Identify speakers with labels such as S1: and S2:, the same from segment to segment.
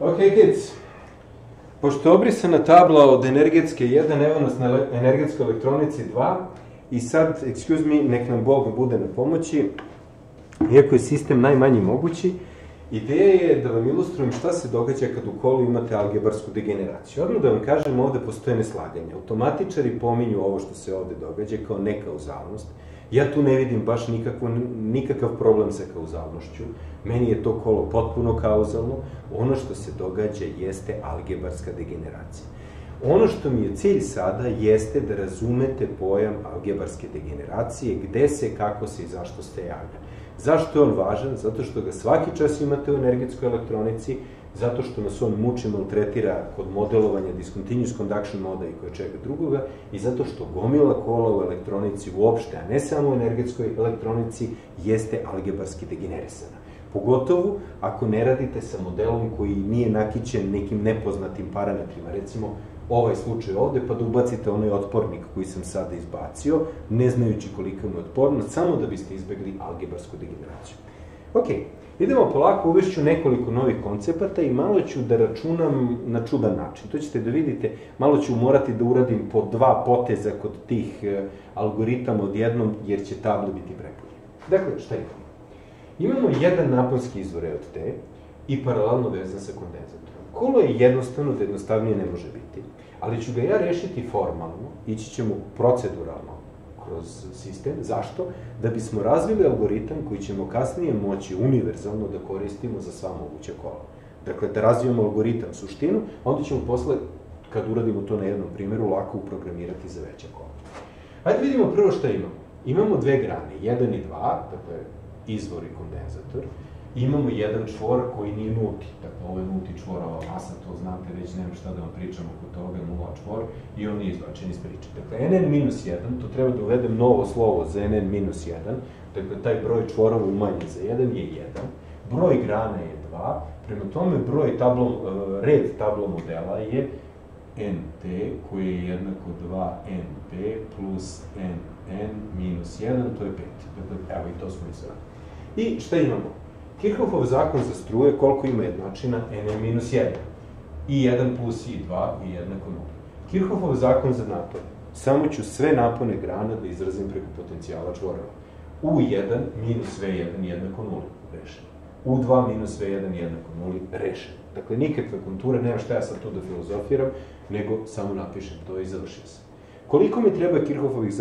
S1: Ok, kids. Pošto je obrisana tabla od energetske 1, evo nas na energetskoj elektronici 2, i sad, excuse me, nek nam Bog bude na pomoći, iako je sistem najmanji mogući, Ideja je da vam ilustrujem šta se događa kad u kolu imate algebarsku degeneraciju. Odmah da vam kažem, ovde postoje neslaganje. Automatičari pominju ovo što se ovde događa kao nekauzalnost. Ja tu ne vidim baš nikakvo, nikakav problem sa kauzalnošću. Meni je to kolo potpuno kauzalno. Ono što se događa jeste algebarska degeneracija. Ono što mi je cilj sada jeste da razumete pojam algebarske degeneracije, gde se, kako se i zašto se javlja. Zašto je on važan? Zato što ga svaki čas imate u energetskoj elektronici, zato što nas on muči, maltretira kod modelovanja discontinuous conduction moda i koje čega drugoga i zato što gomila kola u elektronici uopšte, a ne samo u energetskoj elektronici, jeste algebarski degenerisana. Pogotovo ako ne radite sa modelom koji nije nakićen nekim nepoznatim parametrima, recimo ovaj slučaj ovde, pa da ubacite onaj otpornik koji sam sada izbacio, ne znajući kolika mu je otpornost, samo da biste izbegli algebarsku degeneraciju. Ok, idemo polako, uvešću nekoliko novih koncepata i malo ću da računam na čudan način. To ćete da vidite, malo ću morati da uradim po dva poteza kod tih e, algoritama odjednom, jer će tablo biti prepunjene. Dakle, šta imamo? Imamo jedan naponski izvor EOT i paralelno vezan sa kondenzatorom. Kolo je jednostavno da jednostavnije ne može biti ali ću ga ja rešiti formalno, ići ćemo proceduralno kroz sistem. Zašto? Da bismo razvili algoritam koji ćemo kasnije moći univerzalno da koristimo za sva moguća kola. Dakle, da razvijemo algoritam suštinu, onda ćemo posle, kad uradimo to na jednom primjeru, lako uprogramirati za veća kola. Hajde vidimo prvo šta imamo. Imamo dve grane, jedan i dva, dakle, izvor i kondenzator, imamo jedan čvor koji nije nuti. Dakle, ovo je nuti čvor, ova masa, to znate, već nema šta da vam pričam oko toga, nula čvor, i on nije izbačen iz priče. Dakle, nn minus 1, to treba da uvedem novo slovo za nn minus 1, dakle, taj broj čvorova umanjen za 1 je 1, broj grana je 2, prema tome broj tablo, e, red tablo modela je nt, koji je jednako 2np plus nn minus 1, to je 5. Dakle, evo i to smo izradili. I šta imamo? Kirchhoffov zakon za struje koliko ima jednačina n minus 1 i 1 plus i 2 i jednako 0. Kirchhoffov zakon za napone. Samo ću sve napone grana da izrazim preko potencijala čvorova. U1 minus V1 jednako 0. Rešeno. U2 minus V1 jednako 0. Rešeno. Dakle, nikakve konture, nema šta ja sad tu da filozofiram, nego samo napišem to i završio sam. Koliko mi treba Kirchhoffovih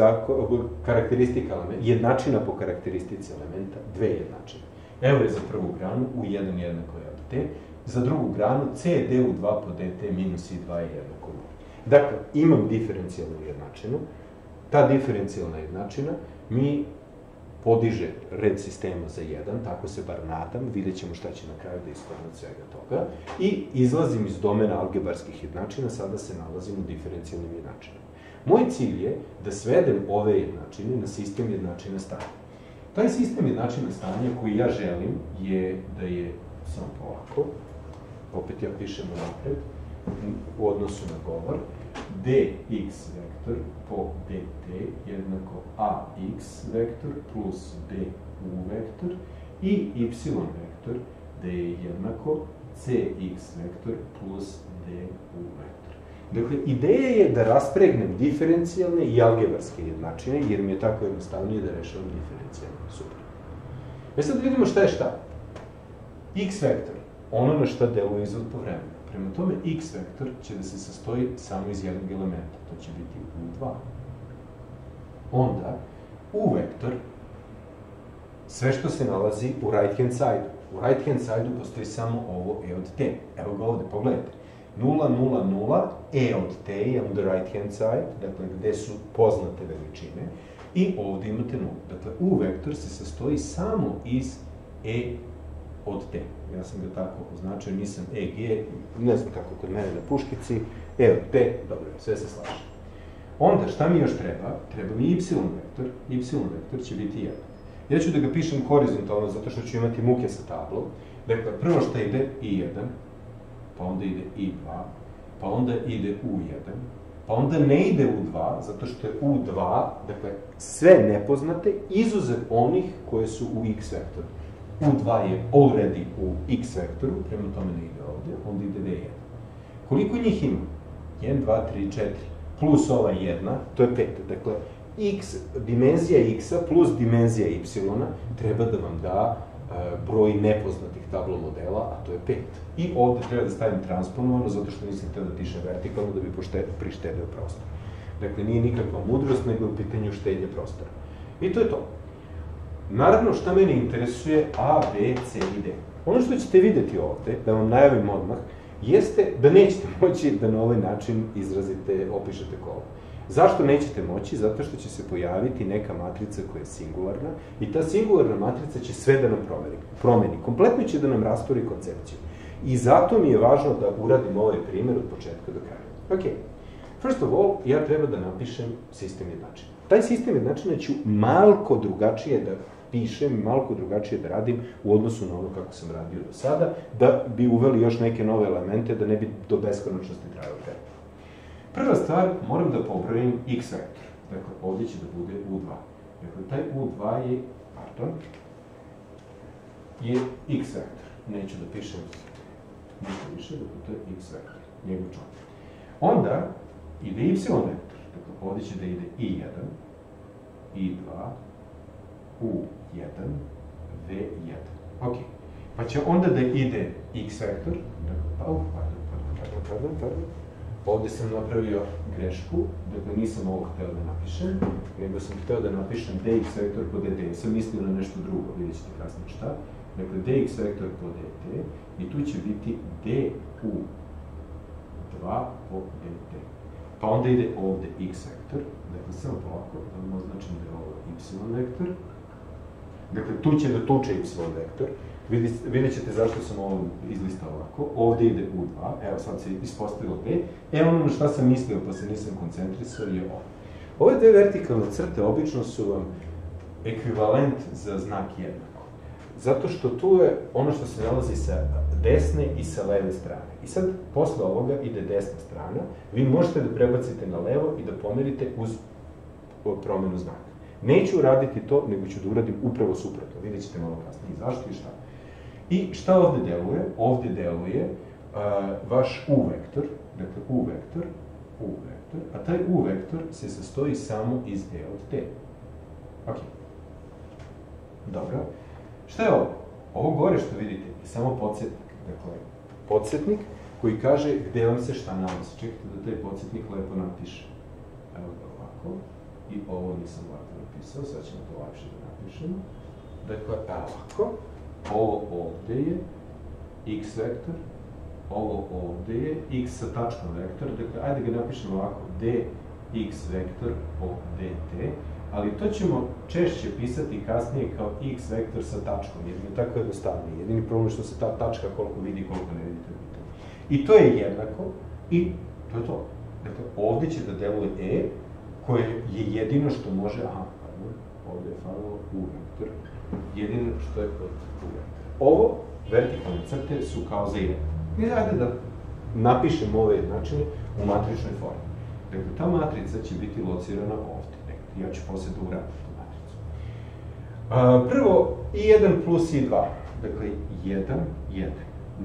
S1: karakteristika elementa, jednačina po karakteristici elementa? Dve jednačine. Evo je za prvu granu, u 1 jednako je od t, za drugu granu c d u 2 po dt minus i 2 je jednako 0. Dakle, imam diferencijalnu jednačinu, ta diferencijalna jednačina mi podiže red sistema za 1, tako se bar nadam, vidjet ćemo šta će na kraju da ispadne od svega toga, i izlazim iz domena algebarskih jednačina, sada se nalazim u diferencijalnim jednačinama. Moj cilj je da svedem ove jednačine na sistem jednačina stanja. Taj sistem jednačina stanja koji ja želim je da je samo ovako, opet ja pišem napred, u odnosu na govor, dx vektor po dt jednako ax vektor plus du vektor i y vektor da je jednako cx vektor plus du vektor. Dakle, ideja je da raspregnem diferencijalne i algebarske jednačine, jer mi je tako jednostavnije da rešavam diferencijalne. Super. E sad vidimo šta je šta. x vektor, ono na šta deluje izvod po vremenu. Prema tome, x vektor će da se sastoji samo iz jednog elementa. To će biti u2. Onda, u vektor, sve što se nalazi u right hand side. U right hand side postoji samo ovo e od t. Evo ga ovde, pogledajte 0, 0, 0, e od t je on the right hand side, dakle gde su poznate veličine, i ovde imate 0. Dakle, u vektor se sastoji samo iz e od t. Ja sam ga tako označio, nisam eg, ne znam kako kod mene na puškici, e od t, dobro, sve se slaže. Onda, šta mi još treba? Treba mi y vektor, y vektor će biti 1. Ja ću da ga pišem horizontalno, zato što ću imati muke sa tablom. Dakle, prvo šta ide, i1, pa onda ide i2, pa onda ide u1, pa onda ne ide u2, zato što je u2, dakle, sve nepoznate, izuzev onih koje su u x vektoru. U2 je already u x vektoru, prema tome ne ide ovde, onda ide V1. Koliko njih ima? 1, 2, 3, 4, plus ova jedna, to je 5. Dakle, x, dimenzija x-a plus dimenzija y treba da vam da broj nepoznatih tablo modela, a to je 5. I ovde treba da stavim transponovano, zato što nisam htio da pišem vertikalno, da bi prištedeo prostor. Dakle, nije nikakva mudrost, nego je u pitanju štednje prostora. I to je to. Naravno, šta mene interesuje A, B, C i D. Ono što ćete videti ovde, da vam najavim odmah, jeste da nećete moći da na ovaj način izrazite, opišete kolo. Zašto nećete moći? Zato što će se pojaviti neka matrica koja je singularna i ta singularna matrica će sve da nam promeni. promeni. Kompletno će da nam rastori koncepciju. I zato mi je važno da uradim ovaj primer od početka do kraja. Ok. First of all, ja treba da napišem sistem jednačina. Taj sistem jednačina ću malko drugačije da pišem malko drugačije da radim u odnosu na ono kako sam radio do sada, da bi uveli još neke nove elemente, da ne bi do beskonačnosti trajao period. Prva stvar, moram da pobrojim x vektor. Dakle, ovdje će da bude u2. Dakle, taj u2 je, pardon, je x vektor. Neću da pišem ništa više, dakle, to je x vektor, njegov član. Onda, ide y vektor. Dakle, ovdje će da ide i1, i2, u1, v1. Ok. Pa će onda da ide x vektor, dakle, pa, pardon, pardon, pardon, pardon, pardon, Ovde sam napravio grešku, dakle nisam ovo hteo da napišem, nego sam hteo da napišem dx vektor po dt. Sam mislio na nešto drugo, vidjet ćete kasnije šta. Dakle, dx vektor po dt i tu će biti du 2 po dt. Pa onda ide ovde x vektor, dakle samo polako, da označim da je ovo y vektor. Dakle, tu će da tuče y vektor, Vidjet ćete zašto sam ovo izlistao ovako. Ovde ide U2, evo sad se ispostavilo B. Evo ono šta sam mislio pa se nisam koncentrisao je ovo. Ove dve vertikalne crte obično su vam ekvivalent za znak jednako. Zato što tu je ono što se nalazi sa desne i sa leve strane. I sad, posle ovoga ide desna strana, vi možete da prebacite na levo i da pomerite uz promenu znaka. Neću uraditi to, nego ću da uradim upravo suprotno. Vidjet ćete malo kasnije zašto i šta. I šta ovde deluje? Ovde deluje uh, vaš U vektor, dakle U vektor, U vektor, a taj U vektor se sastoji samo iz E od T. Ok. Dobro. Šta je ovo? Ovo gore što vidite je samo podsjetnik. Dakle, podsjetnik koji kaže gde vam se šta nalazi. Čekajte da taj podsjetnik lepo napiše. Evo ga ovako. I ovo nisam ovako napisao, sad ćemo to lakše da napišemo. Dakle, evo ovako ovo ovde je x vektor, ovo ovde je x sa tačkom vektor, dakle, ajde ga napišemo ovako, dx vektor po dt, ali to ćemo češće pisati kasnije kao x vektor sa tačkom, jer je tako jednostavnije. Jedini problem što se ta tačka koliko vidi, koliko ne vidite. I to je jednako, i to je to. Dakle, ovde će da deluje e, koje je jedino što može, aha, pardon, ovde je falilo u vektor, jedino što je kod Ovo, vertikalne crte, su kao za jedan. I ajde da napišem ove jednačine u matričnoj formi. Dakle, ta matrica će biti locirana ovde. Dakle, ja ću posle da uradim tu matricu. A, prvo, i1 plus i2. Dakle, 1, 1.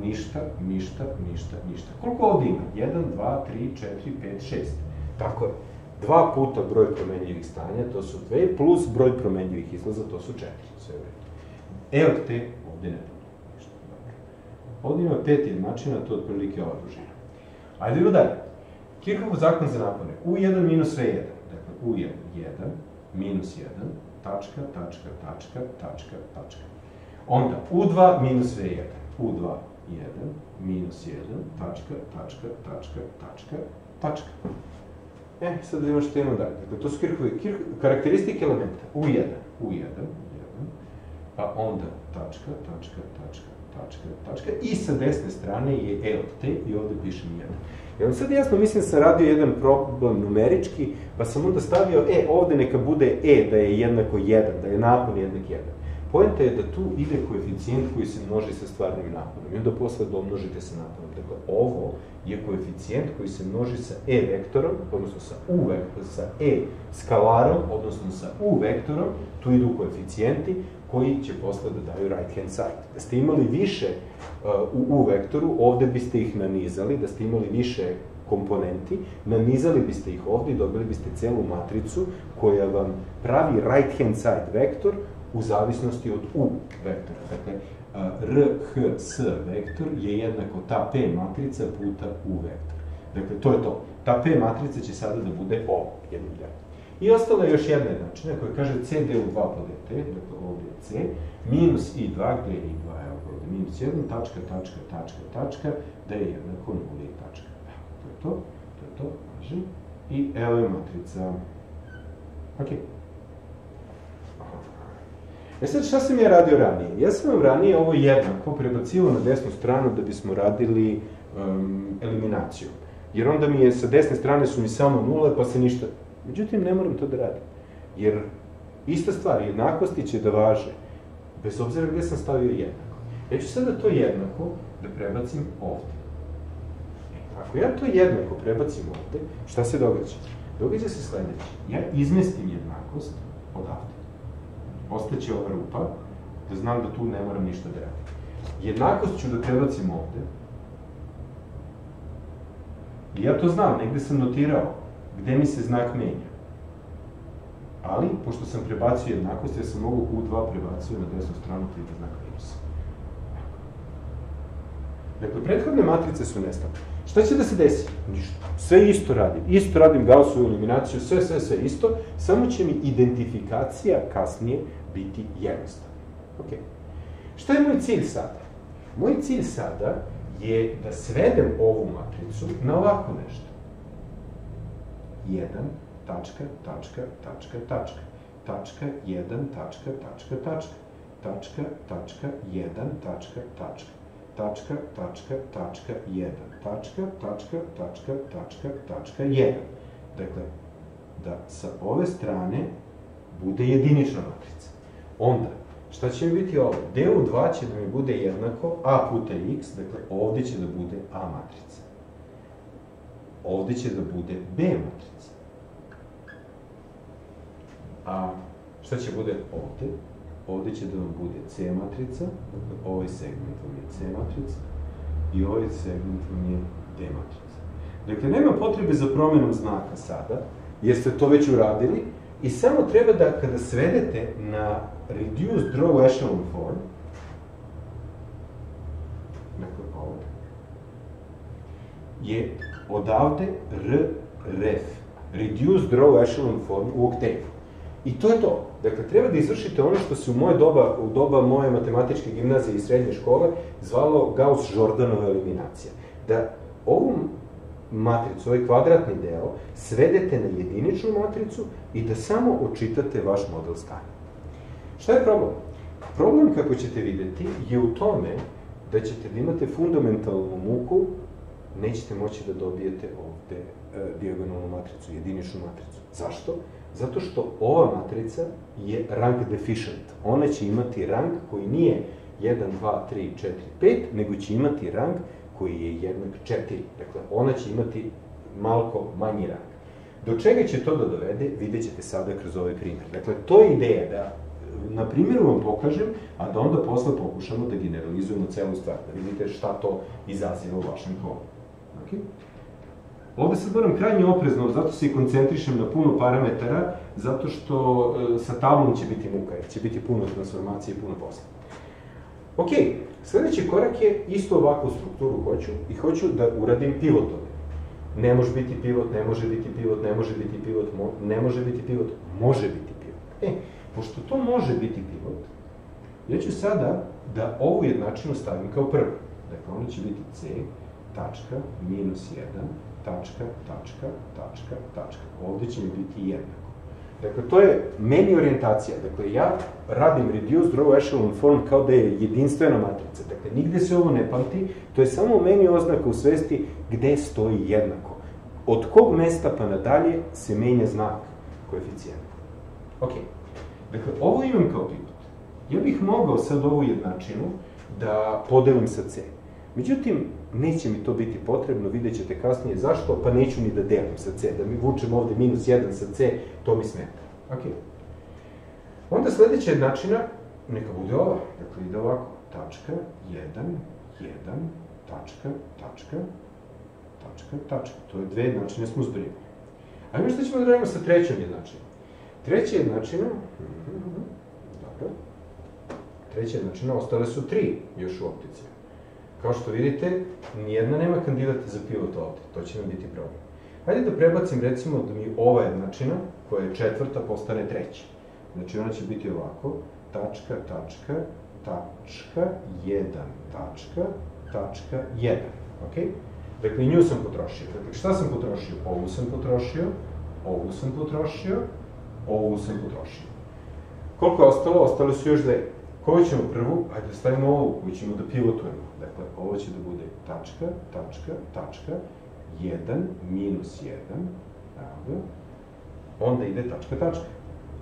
S1: Ništa, ništa, ništa, ništa. Koliko ovde ima? 1, 2, 3, 4, 5, 6. Tako je. Dva puta broj promenljivih stanja, to su dve, plus broj promenljivih izlaza, to su četiri. Sve u redu. E od te ovde ne bude ništa. Ovde ima pet jednačina, to je otprilike ova dužina. Ajde idemo dalje. Kirchhoffov zakon za napone. U1 minus V1. Dakle, U1, 1, minus 1, tačka, tačka, tačka, tačka, tačka. Onda, U2 minus V1. U2, 1, minus 1, tačka, tačka, tačka, tačka, tačka. E, sad vidimo što imamo dalje. Dakle, to su Kirchhoffove karakteristike elementa. U1, U1, pa onda tačka, tačka, tačka, tačka, tačka i sa desne strane je E od T i ovde pišem 1. I onda sad jasno, mislim, sam radio jedan problem numerički, pa sam onda stavio, e, ovde neka bude E, da je jednako 1, da je napon jednak 1. Poenta je da tu ide koeficijent koji se množi sa stvarnim naponom i onda posle domnožite sa naponom. Dakle, ovo je koeficijent koji se množi sa e vektorom, odnosno sa u vektorom, sa e skalarom, odnosno sa u vektorom, tu idu koeficijenti, koji će posle da daju right hand side. Da ste imali više uh, u U vektoru, ovde biste ih nanizali, da ste imali više komponenti, nanizali biste ih ovde i dobili biste celu matricu koja vam pravi right hand side vektor u zavisnosti od U vektora. Dakle, R, H, S vektor je jednako ta P matrica puta U vektor. Dakle, to je to. Ta P matrica će sada da bude ovo, jednom djelom. I ostala je još jedna jednačina koja kaže CD u 2 po dt, dakle ovdje je C, minus I2, gde je I2, evo ovdje, minus 1, tačka, tačka, tačka, tačka, da je jednako 0 i tačka. Evo, to je to, to je to, važi. I evo je matrica. Ok. E sad, šta sam ja radio ranije? Ja sam vam ranije ovo jednako prebacivo na desnu stranu da bismo radili um, eliminaciju. Jer onda mi je, sa desne strane su mi samo nule, pa se ništa... Međutim, ne moram to da radim. Jer ista stvar, jednakosti će da važe, bez obzira gde sam stavio jednako. Ja ću sada to jednako da prebacim ovde. Ako ja to jednako prebacim ovde, šta se događa? Događa se sledeće. Ja izmestim jednakost odavde ostaće ova rupa, da znam da tu ne moram ništa da radim. Jednakost ću da prebacim ovde. I ja to znam, negde sam notirao gde mi se znak menja. Ali, pošto sam prebacio jednakost, ja sam mogu U2 prebacio na desnu stranu prije znak minusa. Dakle, prethodne matrice su nestale. Šta će da se desi? Ništa. Sve isto radim. Isto radim Gaussovu eliminaciju, sve, sve, sve isto, samo će mi identifikacija kasnije biti jednostavno. Ok. Šta je moj cilj sada? Moj cilj sada je da svedem ovu matricu na ovako nešto. 1, tačka, tačka, tačka, tačka, tačka, 1, tačka, tačka, tačka, tačka, tačka, 1, tačka, tačka, tačka, tačka, tačka, 1, tačka, tačka, tačka, tačka, tačka, 1. Dakle, da sa ove strane bude jedinična matrica. Onda, šta će mi biti ovo? d u 2 će da mi bude jednako a puta x, dakle ovde će da bude a matrica. Ovde će da bude b matrica. A šta će bude ovde? Ovde će da vam bude c matrica, dakle ovaj segment vam je c matrica i ovaj segment vam je d matrica. Dakle, nema potrebe za promenom znaka sada, jer ste to već uradili, i samo treba da, kada svedete na reduced draw echelon form, dakle ovde, je odavde R, ref, reduced draw echelon form u oktavu. I to je to. Dakle, treba da izvršite ono što se u moje doba, u doba moje matematičke gimnazije i srednje škole zvalo Gauss-Jordanova eliminacija. Da ovu matricu, ovaj kvadratni deo, svedete na jediničnu matricu i da samo očitate vaš model stanja. Šta je problem? Problem, kako ćete videti, je u tome da ćete da imate fundamentalnu muku, nećete moći da dobijete ovde e, diagonalnu matricu, jediničnu matricu. Zašto? Zato što ova matrica je rank deficient. Ona će imati rank koji nije 1, 2, 3, 4, 5, nego će imati rank koji je jednak 4. Dakle, ona će imati malko manji rank. Do čega će to da dovede, vidjet ćete sada kroz ovaj primjer. Dakle, to je ideja da na primjeru vam pokažem, a da onda posle pokušamo da generalizujemo celu stvar, da vidite šta to izaziva u vašem kodu. Okay? Ovde sad moram krajnje oprezno, zato se i koncentrišem na puno parametara, zato što e, sa tablom će biti muka, jer će biti puno transformacije i puno posla. Ok, sledeći korak je isto ovakvu strukturu hoću i hoću da uradim pivotove. Ne može biti pivot, ne može biti pivot, ne može biti pivot, ne može biti pivot, može biti pivot. E, pošto to može biti pivot, ja ću sada da ovu jednačinu stavim kao prvo. Dakle, ona će biti c, tačka, minus 1, tačka, tačka, tačka, tačka. Ovde će mi biti jednako. Dakle, to je meni orijentacija. Dakle, ja radim reduced row echelon form kao da je jedinstvena matrica. Dakle, nigde se ovo ne pamti, to je samo meni oznaka u svesti gde stoji jednako. Od kog mesta pa nadalje se menja znak koeficijenta. Ok. Dakle, ovo imam kao pivot. Ja bih mogao sad ovu jednačinu da podelim sa C. Međutim, neće mi to biti potrebno, vidjet ćete kasnije zašto, pa neću ni da delim sa C, da mi vučem ovde minus 1 sa C, to mi smeta. Ok. Onda sledeća jednačina neka bude ova. Dakle, ide ovako. Tačka, 1, 1, tačka, tačka, tačka, tačka. To je dve jednačine smo zbrili. Ajmo što ćemo da radimo sa trećom jednačinom. Treća jednačina, dobro, treća jednačina, ostale su tri još u optici. Kao što vidite, nijedna nema kandidata za pivot ovde, to će nam biti problem. Hajde da prebacim recimo da mi ova jednačina, koja je četvrta, postane treća. Znači ona će biti ovako, tačka, tačka, tačka, jedan, tačka, tačka, jedan. Ok? Dakle, nju sam potrošio. Dakle, šta sam potrošio? Ovu sam potrošio, ovu sam potrošio, ovu sam potrošio. Koliko je ostalo? Ostale su još dve. Koju ćemo prvu? Ajde da stavimo ovu koju ćemo da pivotujemo. Dakle, ovo će da bude tačka, tačka, tačka, 1 minus 1, evo onda ide tačka, tačka,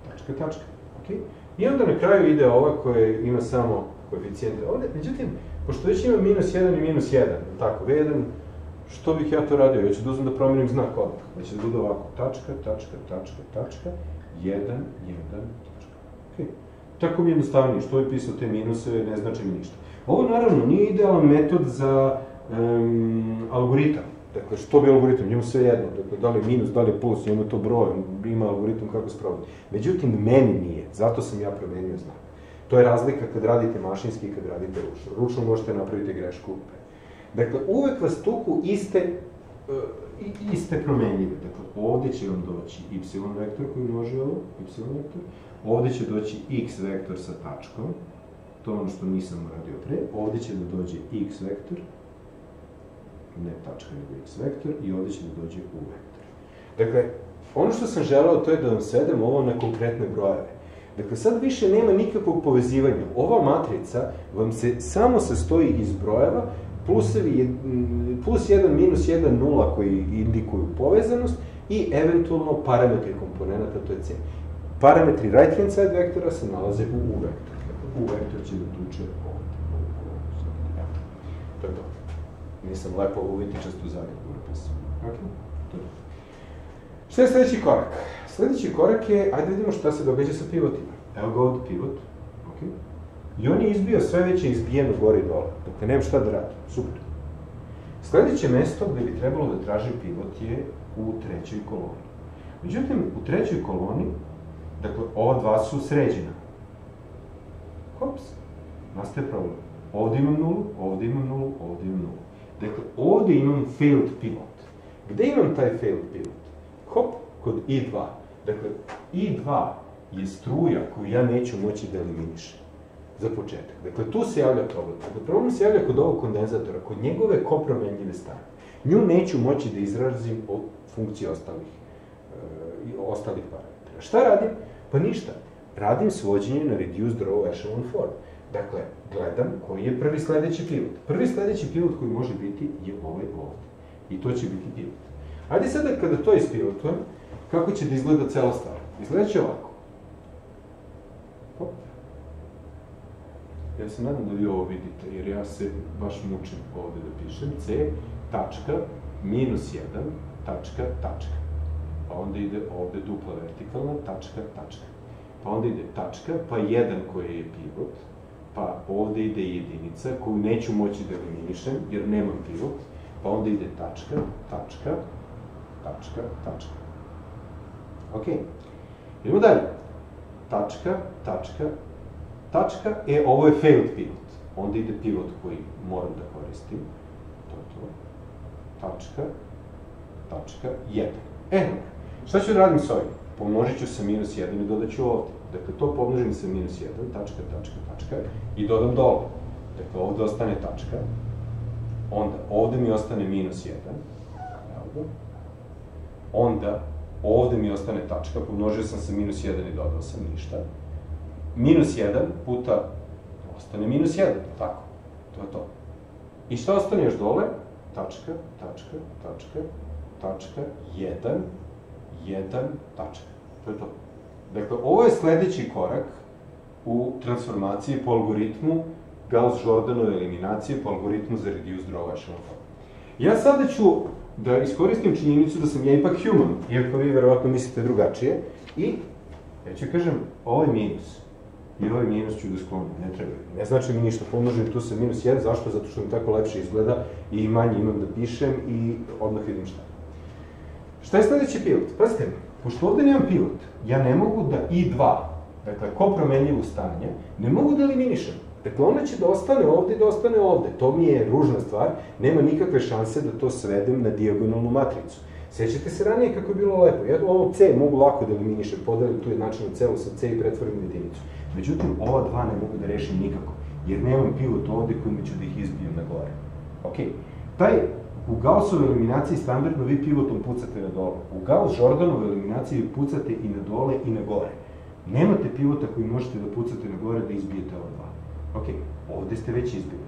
S1: tačka, tačka, ok? I onda na kraju ide ova koja ima samo koeficijente. Ovde, međutim, pošto već ima minus 1 i minus 1, tako, V1, što bih ja to radio? Ja ću da uzmem da promenim znak odmah. Da će da bude ovako, tačka, tačka, tačka, tačka, 1, 1, tačka. Ok. Tako mi je jednostavnije, što je pisao te minuse, ne znači mi ništa. Ovo naravno nije idealan metod za um, algoritam. Dakle, što bi algoritam? Njemu sve jedno. Dakle, da li je minus, da li je plus, njemu to broj, ima algoritam kako se provodi. Međutim, meni nije. Zato sam ja promenio znak. To je razlika kad radite mašinski i kad radite ručno. Ručno možete napraviti grešku. Dakle, uvek vas tuku iste, uh, iste promenljive. Dakle, ovde će vam doći y vektor koji množi ovo, y vektor. Ovde će doći x vektor sa tačkom. To je ono što nisam uradio pre. Ovde će da dođe x vektor ne tačka, nego x vektor, i ovde će da dođe u vektor. Dakle, ono što sam želeo to je da vam svedem ovo na konkretne brojeve. Dakle, sad više nema nikakvog povezivanja. Ova matrica vam se samo sastoji iz brojeva, plus 1, minus 1, 0 koji indikuju povezanost i eventualno parametri komponenta, to je c. Parametri right hand side vektora se nalaze u u vektoru. U vektor će da tuče ovde. To je to. Nisam lepo ovu vitičastu zagradu napisao. Ok? To je. Šta je sledeći korak? Sledeći korak je, ajde da vidimo šta se događa sa pivotima. Evo ga ovde pivot. Ok? I on je izbio sve veće izbijeno gore i dole. Dakle, nema šta da radi. Super. Sledeće mesto gde bi trebalo da tražim pivot je u trećoj koloni. Međutim, u trećoj koloni, dakle, ova dva su sređena. Hops, nastaje problem. Ovde imam nulu, ovde imam nulu, ovde imam nulu. Dakle, ovde imam failed pivot. Gde imam taj failed pivot? Hop, kod I2. Dakle, I2 je struja koju ja neću moći da eliminišem za početak. Dakle, tu se javlja problem. Dakle, problem se javlja kod ovog kondenzatora, kod njegove kopromenljive strane. Nju neću moći da izrazim o funkciji ostalih, e, ostalih parametara. Šta radim? Pa ništa. Radim svođenje na reduced row echelon form. Dakle, gledam koji je prvi sledeći pivot. Prvi sledeći pivot koji može biti je ovaj ovde. I to će biti pivot. Ajde sada kada to ispivotujem, kako će da izgleda cela stvar? Izgleda će ovako. Hop. Ja se nadam da vi ovo vidite, jer ja se baš mučim ovde da pišem. C, tačka, minus 1, tačka, tačka. Pa onda ide ovde dupla vertikalna, tačka, tačka. Pa onda ide tačka, pa jedan koji je pivot, pa ovde ide jedinica koju neću moći da eliminišem, jer nemam pivot, pa onda ide tačka, tačka, tačka, tačka. Ok. Idemo dalje. Tačka, tačka, tačka, e, ovo je failed pivot. Onda ide pivot koji moram da koristim. To je to. Tačka, tačka, 1. E, šta ću da radim s ovim? Pomnožit ću sa minus 1 i dodat ću ovde. Dakle, to pomnožim sa minus 1, tačka, tačka, tačka, i dodam dole. Dakle, ovde ostane tačka, onda ovde mi ostane minus 1, evo ga, onda ovde mi ostane tačka, pomnožio sam sa minus 1 i dodao sam ništa, minus 1 puta ostane minus 1, tako, to je to. I šta ostane još dole? Tačka, tačka, tačka, tačka, 1, 1, tačka. To je to. Dakle, ovo je sledeći korak u transformaciji po algoritmu Gauss-Jordanove eliminacije po algoritmu za reduced row echelon. Ja sada ću da iskoristim činjenicu da sam ja ipak human, iako vi verovatno mislite drugačije, i ja ću kažem, ovo je minus. i ovaj minus ću da sklonim, ne treba. Ne znači mi ništa, pomnožim tu sa minus 1, zašto? Zato što mi tako lepše izgleda i manje imam da pišem i odmah vidim šta. Šta je sledeći pivot? Pazite, pošto ovde nemam pivot, ja ne mogu da i2, dakle, ko promenljivo stanje, ne mogu da eliminišem. Dakle, ona će da ostane ovde i da ostane ovde. To mi je ružna stvar, nema nikakve šanse da to svedem na dijagonalnu matricu. Sećate se ranije kako je bilo lepo. Ja ovo C mogu lako da eliminišem, podelim tu jednačinu celu sa C i pretvorim u jedinicu. Međutim, ova dva ne mogu da rešim nikako, jer nemam pivot ovde kojima ću da ih izbijem na gore. Ok, taj u Gaussovoj eliminaciji standardno vi pivotom pucate na dole. U Gauss-Jordanovoj eliminaciji vi pucate i na dole i na gore. Nemate pivota koji možete da pucate na gore da izbijete ova dva. Ok, ovde ste već izbili.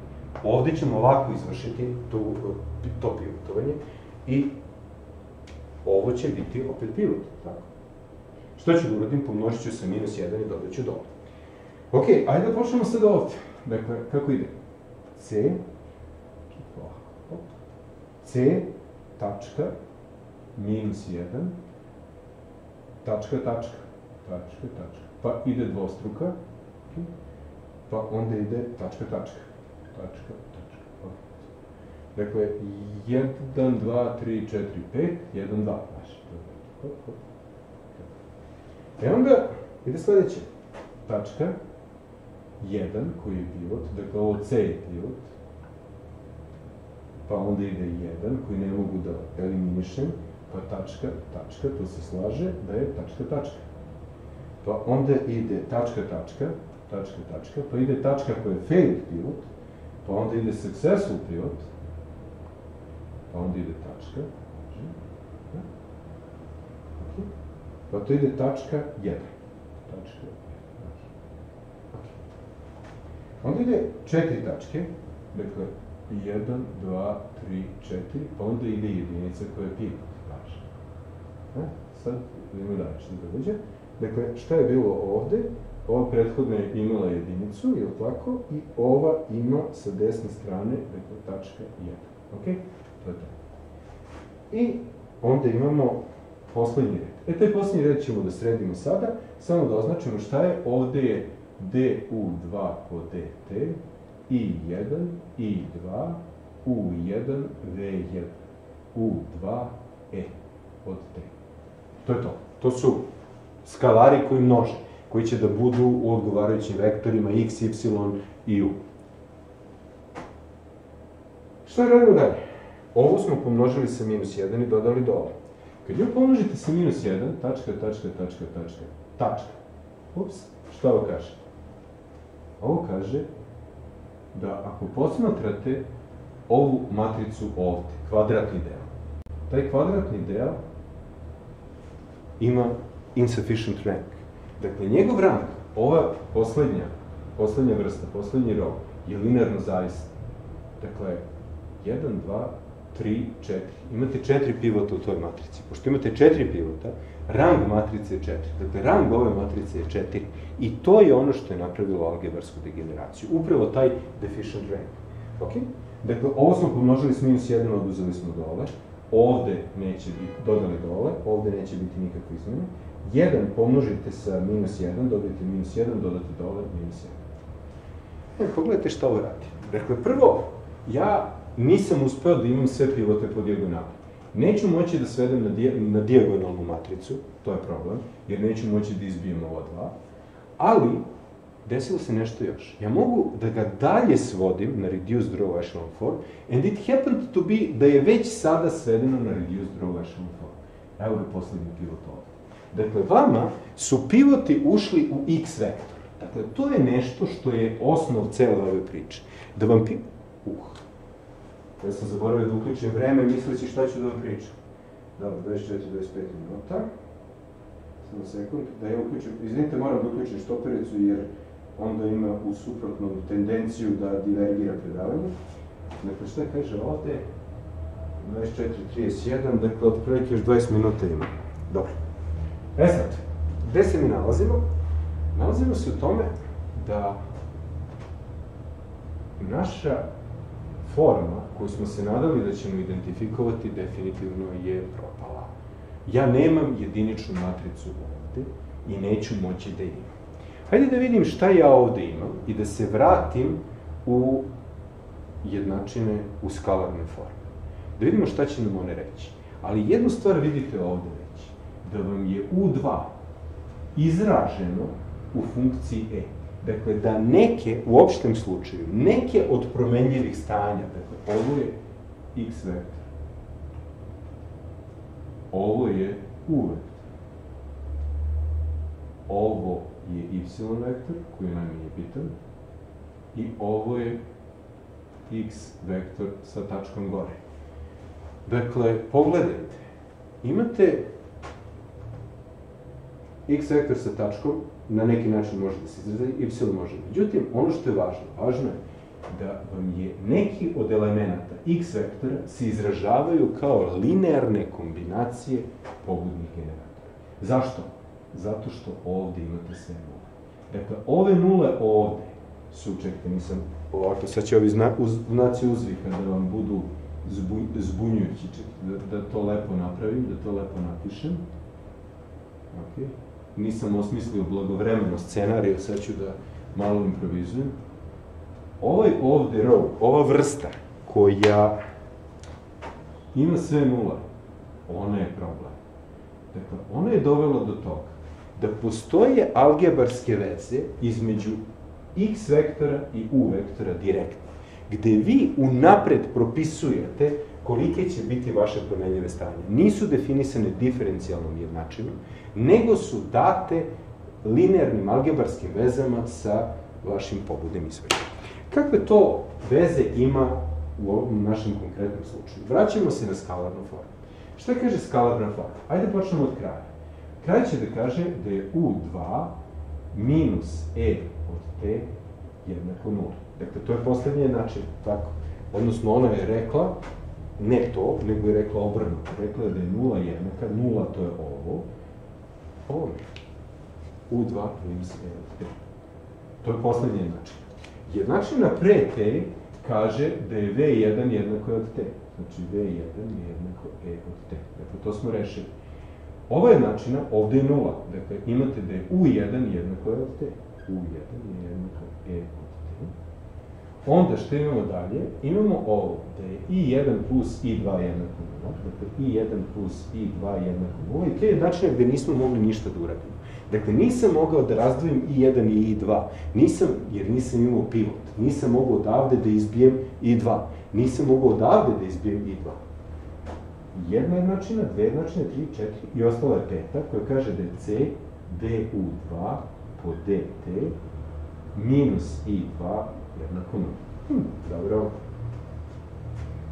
S1: Ovde ćemo lako izvršiti to, to pivotovanje i ovo će biti opet pivot, tako. Što ću da uradim? Pomnožit ću sa minus 1 i dodat ću dole. Ok, ajde da počnemo sad ovde. Dakle, kako ide? C, C, tačka, minus 1, tačka, tačka, tačka, tačka. Pa ide dvostruka, pa onda ide tačka, tačka, tačka, tačka. Dakle, 1, 2, 3, 4, 5, 1, 2, znaš. E onda ide sledeće. Tačka, 1 koji je pivot, dakle ovo C je pivot, pa onda ide 1 koji ne mogu da eliminišem, pa tačka, tačka, to se slaže da je tačka, tačka. Pa onda ide tačka, tačka, tačka, tačka, pa ide tačka koja je failed pivot, pa onda ide successful pivot, pa onda ide tačka, pa to ide tačka 1. Tačka Onda ide četiri tačke, dakle, 1, 2, 3, 4, pa onda ide jedinica koja je pivot, kaže. E, sad idemo dalje što događa. Dakle, šta je bilo ovde? Ova prethodna je imala jedinicu, je li tako? I ova ima sa desne strane, dakle, tačka 1. Ok? To je to. I onda imamo poslednji red. E, taj poslednji red ćemo da sredimo sada, samo da označimo šta je. Ovde je du2 po dt, i1, i2, u1, v1, u2, e od t. To je to. To su skalari koji množe, koji će da budu u odgovarajućim vektorima x, y i u. Šta radimo dalje? Ovo smo pomnožili sa minus 1 i dodali dole. Kad ju pomnožite sa minus 1, tačka, tačka, tačka, tačka, tačka. Ups, šta ovo kaže? Ovo kaže da ako posmatrate ovu matricu ovde, kvadratni deo, taj kvadratni deo ima insufficient rank. Dakle, njegov rang, ova poslednja, poslednja vrsta, poslednji rov, je linearno zavisno. Dakle, 1, 2, 3, 4. Imate četiri pivota u toj matrici. Pošto imate četiri pivota, rang matrice je 4. Dakle, rang ove matrice je 4. I to je ono što je napravilo algebarsku degeneraciju. Upravo taj deficient rank. Ok? Dakle, ovo smo pomnožili s minus 1, oduzeli smo dole. Ovde neće biti, dodali dole, ovde neće biti nikakve izmene. 1 pomnožite sa minus 1, dobijete minus 1, dodate dole, minus 1. E, pogledajte šta ovo radi. Dakle, prvo, ja nisam uspeo da imam sve pivote po dijagonali. Neću moći da svedem na, na dijagonalnu matricu, to je problem, jer neću moći da izbijem ova dva, ali desilo se nešto još. Ja mogu da ga dalje svodim na reduced row echelon form, and it happened to be da je već sada svedeno na reduced row echelon form. Evo je poslednji pivot ovde. Dakle, vama su pivoti ušli u x vektor. Dakle, to je nešto što je osnov cele ove priče. Da vam pi... Uh, Ja sam zaboravio da uključim vreme misleći šta ću da vam pričam. Dobro, 24-25 minuta. Samo sekund, da ja uključim, izvinite, moram da uključim štopericu jer onda ima u suprotnom tendenciju da divergira predavanje. Dakle, šta kaže ovde? 24.31, dakle, otprilike još 20 minuta ima. Dobro. E sad, gde se mi nalazimo? Nalazimo se u tome da naša forma koju smo se nadali da ćemo identifikovati definitivno je propala. Ja nemam jediničnu matricu ovde i neću moći da imam. Hajde da vidim šta ja ovde imam i da se vratim u jednačine u skalarne forme. Da vidimo šta će nam one reći. Ali jednu stvar vidite ovde već, da vam je U2 izraženo u funkciji E. Dakle, da neke, u opštem slučaju, neke od promenljivih stanja, dakle, ovo je x vektor, ovo je u vektor, ovo je y vektor, koji nam je bitan, i ovo je x vektor sa tačkom gore. Dakle, pogledajte, imate x vektor sa tačkom, na neki način može da se izrazi, y može. Međutim, ono što je važno, važno je da vam je neki od elemenata x vektora se izražavaju kao linearne kombinacije pobudnih generatora. Zašto? Zato što ovde imate sve nule. Dakle, ove nule ovde su, čekajte, nisam ovako, sad će ovi zna, uz, znaci uzvika da vam budu zbu, zbunjujući, čekajte, da, da to lepo napravim, da to lepo napišem. Okay nisam osmislio blagovremeno scenariju, sad ću da malo improvizujem. Ovaj ovde row, ova vrsta koja ima sve nula, ona je problem. Dakle, ona je dovela do toga da postoje algebarske veze između x vektora i u vektora direktno, gde vi unapred propisujete kolike će biti vaše promenljive stanje. Nisu definisane diferencijalnom jednačinom, nego su date linearnim algebarskim vezama sa vašim pobudnim izvorima. Kakve to veze ima u ovom našem konkretnom slučaju? Vraćamo se na skalarnu formu. Šta kaže skalarna forma? Ajde počnemo od kraja. Kraj će da kaže da je U2 minus E od T jednako 0. Dakle, to je poslednji način, tako? Odnosno, ona je rekla, ne to, nego je rekla obrnuto. Rekla je da je 0 jednaka, 0 to je ovo, ovome. U2 minus E od T. To je poslednji jednačina. Jednačina pre T kaže da je V1 jednako je od T. Znači V1 je jednako E od T. Dakle, to smo rešili. Ova jednačina ovde je nula. Dakle, imate da je U1 jednako je od T. U1 je jednako E od T. Onda što imamo dalje? Imamo ovo, da je I1 plus I2 jednako 0, dakle I1 plus I2 jednako 0 i to je jednačina gde nismo mogli ništa da uradimo. Dakle, nisam mogao da razdvojim I1 i I2, nisam, jer nisam imao pivot, nisam mogao odavde da izbijem I2, nisam mogao odavde da izbijem I2. Jedna jednačina, dve jednačine, tri, četiri i ostala je peta koja kaže da je C DU2 po DT minus I2 jednako 0. Hm, dobro.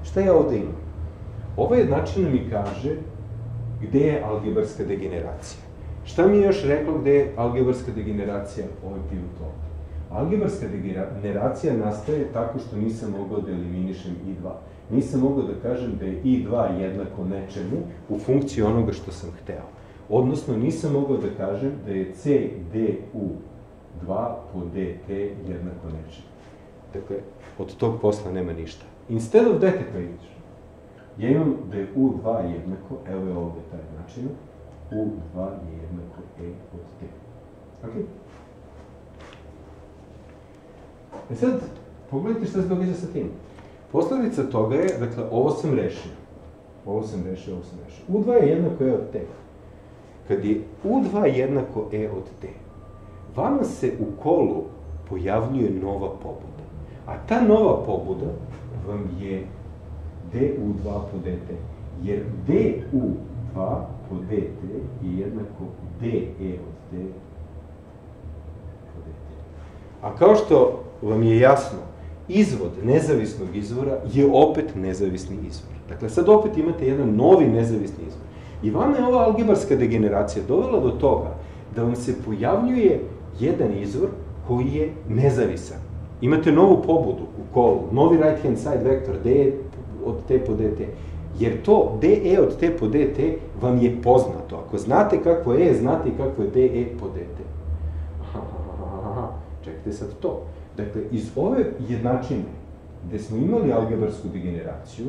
S1: Šta ja ovde imam? Ova jednačina mi kaže gde je algebarska degeneracija. Šta mi je još reklo gde je algebarska degeneracija ovaj pivot ovde? Algebarska degeneracija nastaje tako što nisam mogao da eliminišem I2. Nisam mogao da kažem da je I2 jednako nečemu u funkciji onoga što sam hteo. Odnosno, nisam mogao da kažem da je C DU 2 po DT jednako nečemu. Dakle, od tog posla nema ništa. Instead of equation, ja imam da je U2 jednako, evo je ovde taj način, U2 je jednako E od T. Ok? E sad, pogledajte šta se događa sa tim. Posledica toga je, dakle, ovo sam rešio. Ovo sam rešio, ovo sam rešio. U2 je jednako E od T. Kad je U2 jednako E od T, vama se u kolu pojavljuje nova pobuda. A ta nova pobuda vam je du2 po dt. Jer du2 po dt je jednako de od t po dt. A kao što vam je jasno, izvod nezavisnog izvora je opet nezavisni izvor. Dakle, sad opet imate jedan novi nezavisni izvor. I vama je ova algebarska degeneracija dovela do toga da vam se pojavljuje jedan izvor koji je nezavisan. Imate novu pobudu u kolu, novi right hand side vektor d od t po dt. Jer to de od t po dt vam je poznato. Ako znate kako je, znate i kako je de po dt. Čekajte sad to. Dakle, iz ove jednačine, gde smo imali algebarsku degeneraciju,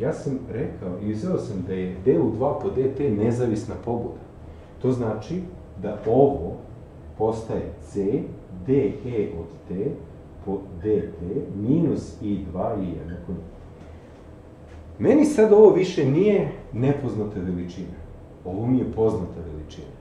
S1: ja sam rekao i izveo sam da je du2 po dt nezavisna pobuda. To znači da ovo postaje c dE od t po dt minus i2 i jednako Meni sad ovo više nije nepoznata veličina. Ovo mi je poznata veličina.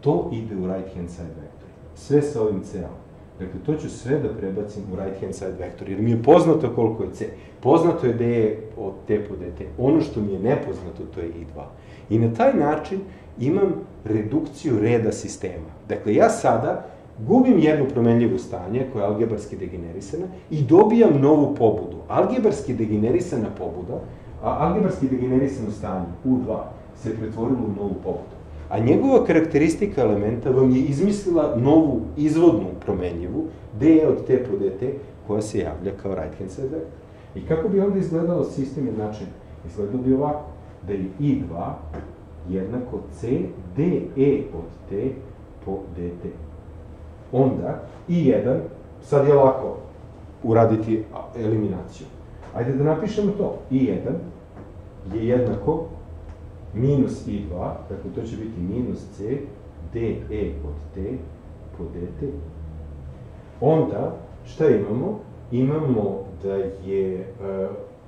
S1: To ide u right hand side vektor. Sve sa ovim c-om. Dakle, to ću sve da prebacim u right hand side vektor, jer mi je poznato koliko je c. Poznato je da je od t po dt. Ono što mi je nepoznato, to je i2. I na taj način imam redukciju reda sistema. Dakle, ja sada gubim jednu promenljivu stanje koja je algebarski degenerisana i dobijam novu pobudu. Algebarski degenerisana pobuda, a algebarski degenerisano stanje U2 se pretvorilo u novu pobudu. A njegova karakteristika elementa vam je izmislila novu izvodnu promenljivu, d od t po dt, koja se javlja kao right hand side vector. I kako bi onda izgledao sistem jednačenja? Izgledao bi ovako, da je i2 jednako c de od t po dt. Onda i1, sad je lako uraditi eliminaciju. Ajde da napišemo to. i1 je jednako minus i2, dakle to će biti minus c de od t po dt. Onda, šta imamo? Imamo da je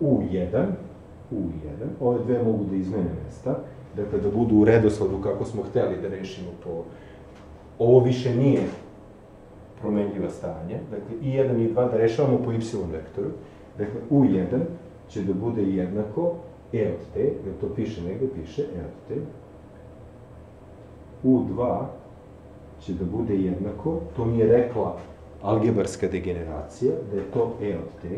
S1: uh, u1, u1, ove dve mogu da izmene mesta, dakle da budu u redoslodu kako smo hteli da rešimo po... Ovo više nije promenljiva stanje, dakle i 1 i 2 da rešavamo po y vektoru, dakle u1 će da bude jednako e od t, jer to piše nego, piše e od t, u2 će da bude jednako, to mi je rekla algebarska degeneracija, da je to e od t,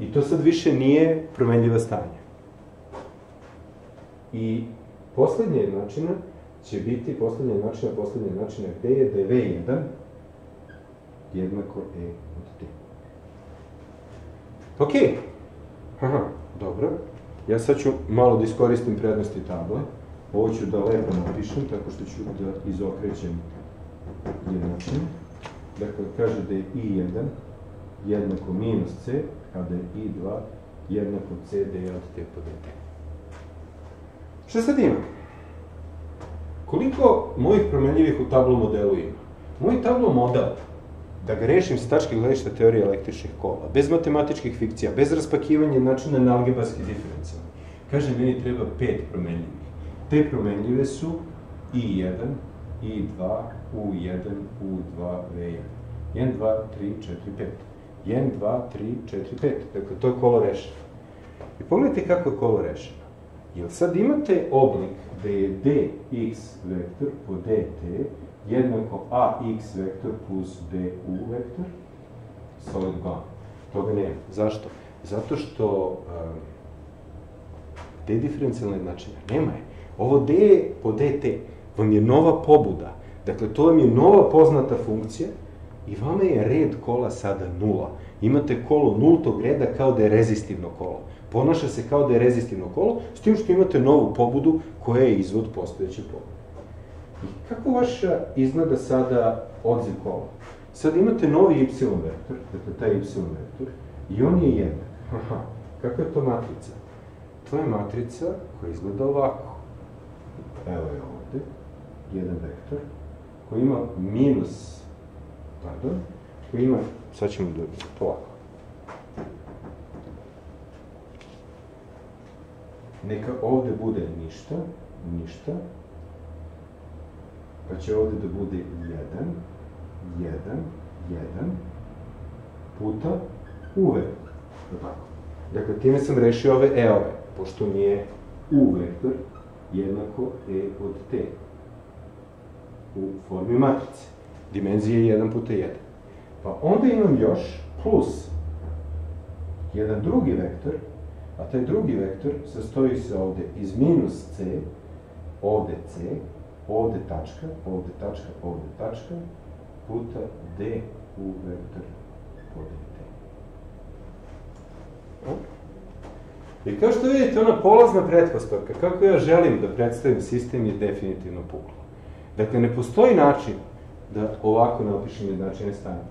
S1: i to sad više nije promenljiva stanja. I poslednje jednačina će biti, poslednja jednačina, poslednja jednačina gde je da je V1 jednako E od T. Ok. Aha, dobro. Ja sad ću malo da iskoristim prednosti table. Ovo ću da lepo napišem, tako što ću da izokrećem jednačinu. Dakle, kaže da je I1 jednako minus C, a da je I2 jednako C d od T po dt. Šta sad ima? Koliko mojih promenljivih u tablo modelu ima? Moj tablo model, da ga rešim s tačke gledišta teorije električnih kola, bez matematičkih fikcija, bez raspakivanja načina na algebarski diferencijalni, kaže meni treba pet promenljivih. Te promenljive su I1, I2, U1, U2, V1. 1, 2, 3, 4, 5. 1, 2, 3, 4, 5. Dakle, to je kolo rešeno. I pogledajte kako je kolo rešeno. Jer sad imate oblik da je dx vektor po dt jednako ax vektor plus du vektor solid 2. Toga nema. Zašto? Zato što um, d diferencijalna jednačenja nema je. Ovo d po dt vam je nova pobuda. Dakle, to vam je nova poznata funkcija i vama je red kola sada nula. Imate kolo nultog reda kao da je rezistivno kolo. Ponaša se kao da je rezistivno kolo, s tim što imate novu pobudu koja je izvod postojeće pobude. I kako vaša izgleda sada odziv kola? Sad imate novi y vektor, dakle taj y vektor, i on je jednak. Aha, kakva je to matrica? To je matrica koja izgleda ovako. Evo je ovde, jedan vektor, koji ima minus, pardon, koji ima, sad ćemo da, ovako, neka ovde bude ništa, ništa, pa će ovde da bude 1, 1, 1, puta u vektor. Tako. Dakle, time sam rešio ove e-ove, pošto mi je u vektor jednako e od t u formi matrice. Dimenzija je 1 puta 1. Pa onda imam još plus jedan drugi vektor A taj drugi vektor sastoji se ovde iz minus c, ovde c, ovde tačka, ovde tačka, ovde tačka, puta d u vektor po dt. I kao što vidite, ona polazna pretpostavka, kako ja želim da predstavim sistem, je definitivno pukla. Dakle, ne postoji način da ovako napišem jednačine stanje.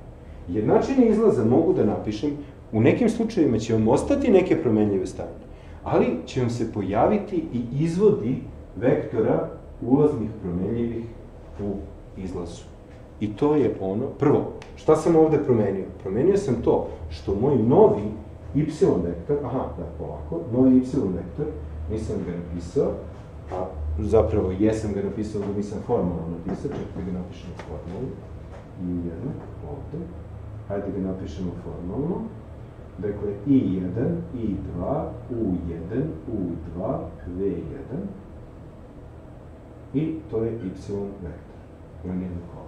S1: Jednačine izlaza mogu da napišem U nekim slučajevima će vam ostati neke promenljive stanje, ali će vam se pojaviti i izvodi vektora ulaznih promenljivih u izlazu. I to je ono, prvo, šta sam ovde promenio? Promenio sam to što moj novi y vektor, aha, da, polako, novi y vektor, nisam ga napisao, a zapravo jesam ga napisao da nisam formalno napisao, čekaj da ga napišemo formalno, i jednak, ovde, hajde da ga napišemo formalno, dakle i1, i2, u1, u2, v1, i to je y vektor, planirno kola.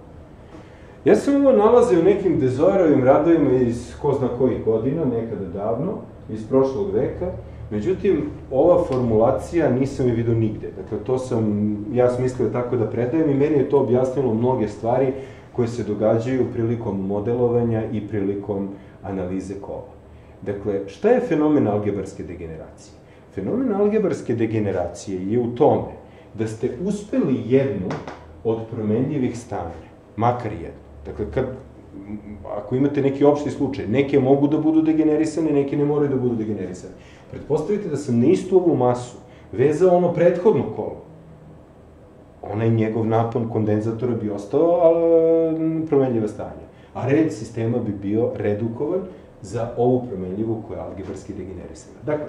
S1: Ja sam ovo nalazio u nekim dezorovim radovima iz ko zna kojih godina, nekada davno, iz prošlog veka, Međutim, ova formulacija nisam je vidio nigde. Dakle, to sam ja smislio tako da predajem i meni je to objasnilo mnoge stvari koje se događaju prilikom modelovanja i prilikom analize kola. Dakle, šta je fenomen algebarske degeneracije? Fenomen algebarske degeneracije je u tome da ste uspeli jednu od promenljivih stanja, makar jednu. Dakle, kad, ako imate neki opšti slučaj, neke mogu da budu degenerisane, neke ne moraju da budu degenerisane. Pretpostavite da sam na istu ovu masu vezao ono prethodno kolo. Onaj njegov napon kondenzatora bi ostao ali, promenljiva stanja. A red sistema bi bio redukovan za ovu promenljivu koja je algebarski degenerisana. Dakle,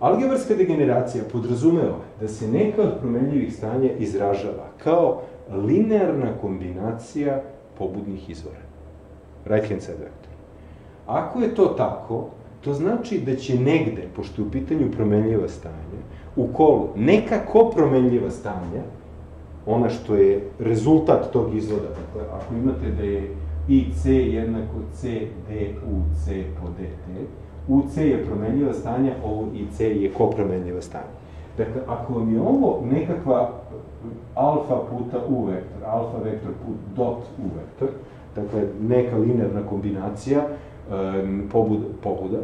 S1: algebarska degeneracija podrazumeva da se neka od promenljivih stanja izražava kao linearna kombinacija pobudnih izvora. Right hand side vector. Ako je to tako, To znači da će negde, pošto je u pitanju promenljiva stanja, u kolu neka kopromenljiva stanja, ona što je rezultat tog izvoda, dakle, ako imate da je IC jednako CD UC po DT, UC je promenljiva stanja, ovo IC je kopromenljiva stanja. Dakle, ako vam je ovo nekakva alfa puta U vektor, alfa vektor put dot U vektor, dakle, neka linearna kombinacija, pobuda, pobuda,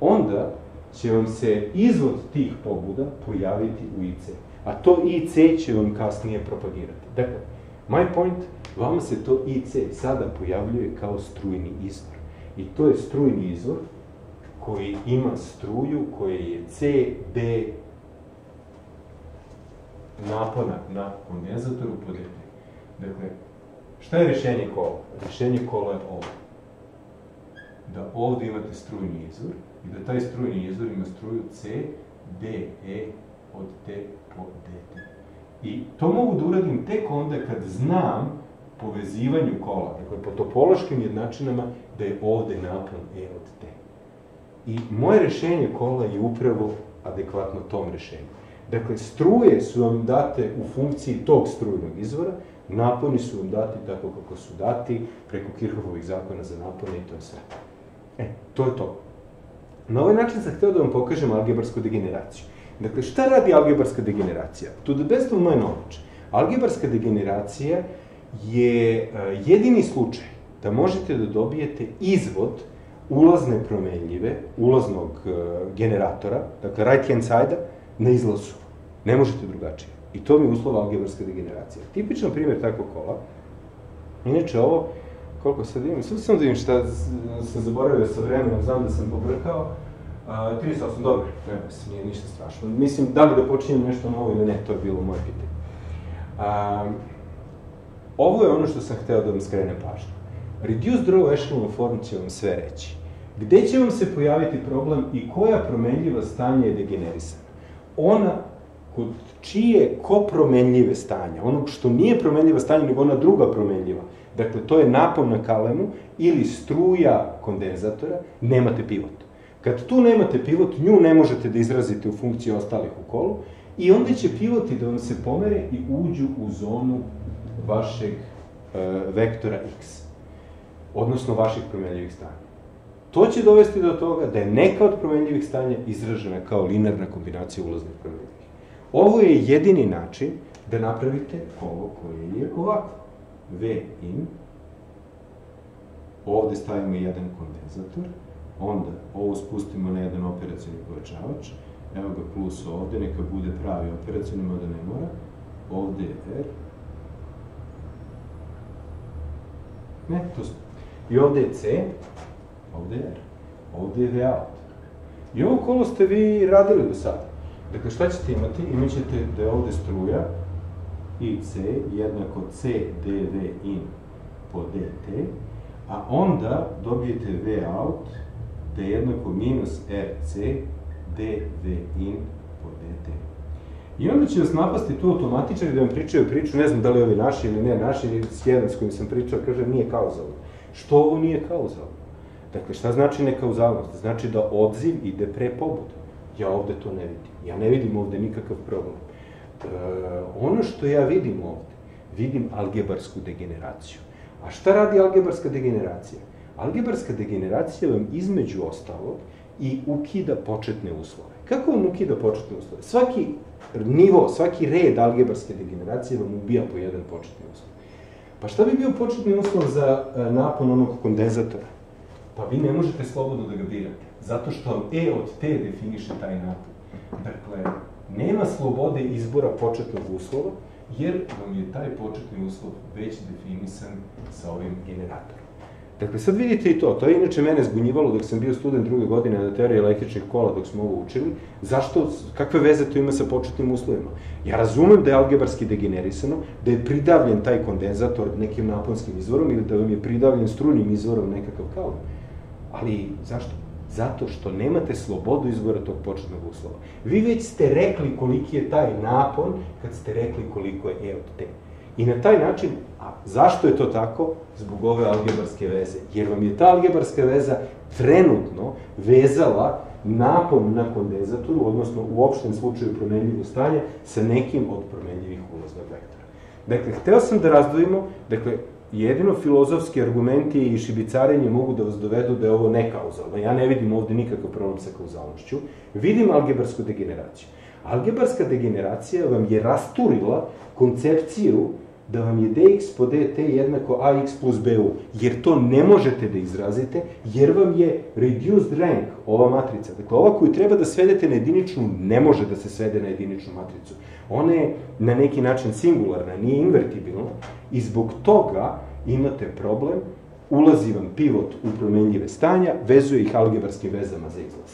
S1: onda će vam se izvod tih pobuda pojaviti u IC. A to IC će vam kasnije propagirati. Dakle, my point, vama se to IC sada pojavljuje kao strujni izvor. I to je strujni izvor koji ima struju koja je C, B napona na kondenzatoru pod Dakle, šta je rešenje kola? Rešenje kola je ovo da ovde imate strujni izvor i da taj strujni izvor ima struju C, D, E od T po DT. I to mogu da uradim tek onda kad znam povezivanju kola, dakle po topološkim jednačinama, da je ovde napon E od T. I moje rešenje kola je upravo adekvatno tom rešenju. Dakle, struje su vam date u funkciji tog strujnog izvora, naponi su vam dati tako kako su dati, preko Kirchhoffovih zakona za napone i to je sve. E, to je to. Na ovaj način sam hteo da vam pokažem algebarsku degeneraciju. Dakle, šta radi algebarska degeneracija? To the best of my knowledge. Algebarska degeneracija je uh, jedini slučaj da možete da dobijete izvod ulazne promenljive, ulaznog uh, generatora, dakle right hand side na izlazu. Ne možete drugačije. I to mi je uslova algebarska degeneracija. Tipičan primjer takvog kola, inače ovo, koliko sad imam, sad sam da imam šta sam zaboravio sa vremenom, znam da sam pobrkao, uh, 38, dobro, ne, se, nije ništa strašno. Mislim, da li da počinjem nešto novo ili ne, to je bilo moje pitanje. Ovo je ono što sam hteo da vam skrenem pažnju. Reduced draw echelon form će vam sve reći. Gde će vam se pojaviti problem i koja promenljiva stanje je degenerisana? Ona kod čije kopromenljive stanja, onog što nije promenljiva stanje, nego ona druga promenljiva, Dakle, to je napon na kalemu ili struja kondenzatora, nemate pivot. Kad tu nemate pivot, nju ne možete da izrazite u funkciji ostalih u kolu i onda će pivoti da vam se pomere i uđu u zonu vašeg e, vektora x, odnosno vaših promenljivih stanja. To će dovesti do toga da je neka od promenljivih stanja izražena kao linearna kombinacija ulaznih promenljivih. Ovo je jedini način da napravite kolo koje je ovako. V in, ovde stavimo jedan kondenzator, onda ovo spustimo na jedan operacijni povećavač, evo ga plus ovde, neka bude pravi operacijni, mada ne mora, ovde je R, ne, to I ovde je C, ovde je R, ovde je V out. I ovo kolo ste vi radili do sada. Dakle, šta ćete imati? Imaćete da je ovde struja, IC jednako C dV in po dt, a onda dobijete V out da je jednako minus RC dV in po dt. I onda će vas napasti tu automatičari da vam pričaju priču, ne znam da li ovi naši ili ne naši, ili jedan s kojim sam pričao, kaže nije kauzalno. Što ovo nije kauzalno? Dakle, šta znači nekauzalnost? Znači da odziv ide pre pobuda. Ja ovde to ne vidim. Ja ne vidim ovde nikakav problem. E, ono što ja vidim ovde, vidim algebarsku degeneraciju. A šta radi algebarska degeneracija? Algebarska degeneracija vam između ostalog i ukida početne uslove. Kako vam ukida početne uslove? Svaki nivo, svaki red algebarske degeneracije vam ubija po jedan početni uslov. Pa šta bi bio početni uslov za e, napon onog kondenzatora? Pa vi ne možete slobodno da ga birate, zato što vam E od T definiše taj napon. Dakle, nema slobode izbora početnog uslova, jer vam je taj početni uslov već definisan sa ovim generatorom. Dakle, sad vidite i to, to je inače mene zbunjivalo dok sam bio student druge godine na teoriji električnih kola dok smo ovo učili, zašto, kakve veze to ima sa početnim uslovima? Ja razumem da je algebarski degenerisano, da je pridavljen taj kondenzator nekim naponskim izvorom ili da vam je pridavljen strujnim izvorom nekakav kao. Ali zašto? Zato što nemate slobodu izbora tog početnog uslova. Vi već ste rekli koliki je taj napon kad ste rekli koliko je E od T. I na taj način, a zašto je to tako? Zbog ove algebarske veze. Jer vam je ta algebarska veza trenutno vezala napon na kondenzatoru, odnosno u opštem slučaju promenljivo stanje, sa nekim od promenljivih ulaznog vektora. Dakle, hteo sam da razdvojimo, dakle, jedino filozofski argumenti i šibicarenje mogu da vas dovedu da je ovo nekauzalno. Ja ne vidim ovde nikakav problem sa kauzalnošću. Vidim algebarsku degeneraciju. Algebarska degeneracija vam je rasturila koncepciju da vam je dx po dt jednako ax plus bu, jer to ne možete da izrazite, jer vam je reduced rank, ova matrica. Dakle, ova koju treba da svedete na jediničnu, ne može da se svede na jediničnu matricu. Ona je na neki način singularna, nije invertibilna i zbog toga imate problem, ulazi vam pivot u promenljive stanja, vezuje ih algebarskim vezama za izlaz.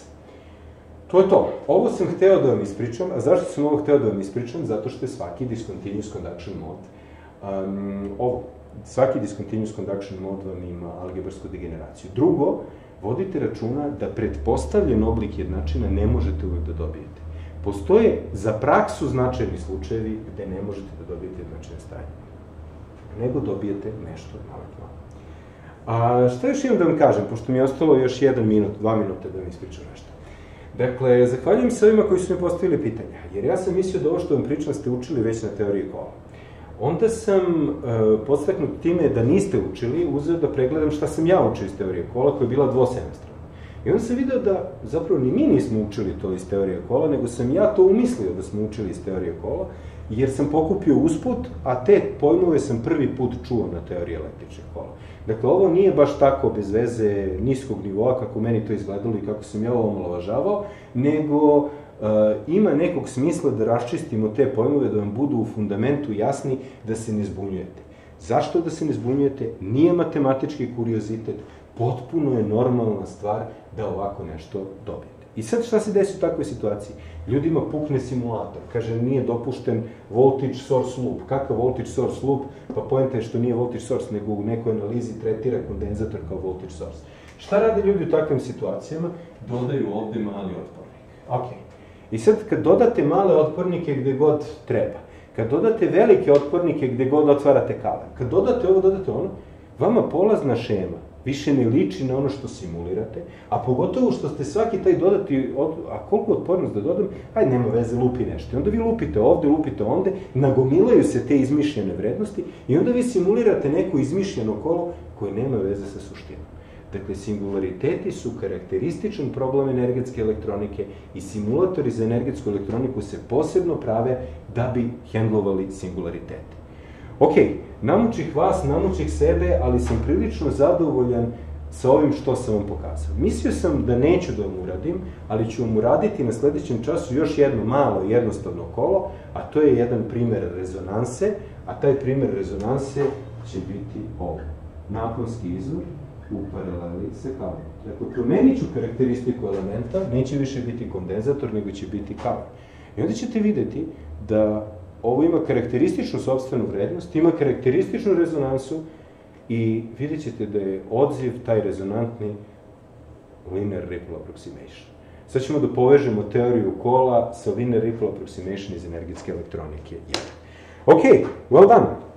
S1: To je to. Ovo sam hteo da vam ispričam, a zašto sam ovo hteo da vam ispričam? Zato što je svaki discontinuous conduction mode um, svaki discontinuous conduction mode vam ima algebarsku degeneraciju. Drugo, vodite računa da pretpostavljen oblik jednačina ne možete uvek da dobijete. Postoje za praksu značajni slučajevi gde ne možete da dobijete jednačine stanje, nego dobijete nešto malo. A šta još imam da vam kažem, pošto mi je ostalo još jedan minut, dva minuta da vam ispričam nešto. Dakle, zahvaljujem se ovima koji su mi postavili pitanja, jer ja sam mislio da ovo što vam pričam ste učili već na teoriji kola. Onda sam e, podstaknut time da niste učili, uzeo da pregledam šta sam ja učio iz teorije kola, koja je bila dvosemestralna. I onda sam video da zapravo ni mi nismo učili to iz teorije kola, nego sam ja to umislio da smo učili iz teorije kola, jer sam pokupio usput, a te pojmove sam prvi put čuo na teoriji električnih kola. Dakle, ovo nije baš tako bez veze niskog nivoa kako meni to izgledalo i kako sam ja ovo omalovažavao, nego ima nekog smisla da raščistimo te pojmove, da vam budu u fundamentu jasni, da se ne zbunjujete. Zašto da se ne zbunjujete? Nije matematički kuriozitet, potpuno je normalna stvar da ovako nešto dobijete. I sad šta se desi u takvoj situaciji? Ljudima pukne simulator, kaže nije dopušten voltage source loop. Kakav voltage source loop? Pa pojenta je što nije voltage source, nego u nekoj analizi tretira kondenzator kao voltage source. Šta rade ljudi u takvim situacijama? Dodaju ovde mali otpornik. Ok, I sad kad dodate male otpornike gde god treba, kad dodate velike otpornike gde god otvarate kalan, kad dodate ovo, dodate ono, vama polazna šema više ne liči na ono što simulirate, a pogotovo što ste svaki taj dodati, od, a koliko otpornost da dodam, aj nema veze, lupi nešto. I onda vi lupite ovde, lupite onde, nagomilaju se te izmišljene vrednosti i onda vi simulirate neko izmišljeno kolo koje nema veze sa suštinom. Dakle, singulariteti su karakterističan problem energetske elektronike i simulatori za energetsku elektroniku se posebno prave da bi hendlovali singularitete. Ok, namučih vas, namučih sebe, ali sam prilično zadovoljan sa ovim što sam vam pokazao. Mislio sam da neću da vam uradim, ali ću vam uraditi na sledećem času još jedno malo jednostavno kolo, a to je jedan primer rezonanse, a taj primer rezonanse će biti ovo. Naponski izvor, u paraleli sa kavom. Dakle, promenit ću karakteristiku elementa, neće više biti kondenzator, nego će biti kav. I onda ćete videti da ovo ima karakterističnu sobstvenu vrednost, ima karakterističnu rezonansu i vidjet ćete da je odziv taj rezonantni linear ripple approximation. Sad ćemo da povežemo teoriju kola sa linear ripple approximation iz energetske elektronike 1. Ok, well done.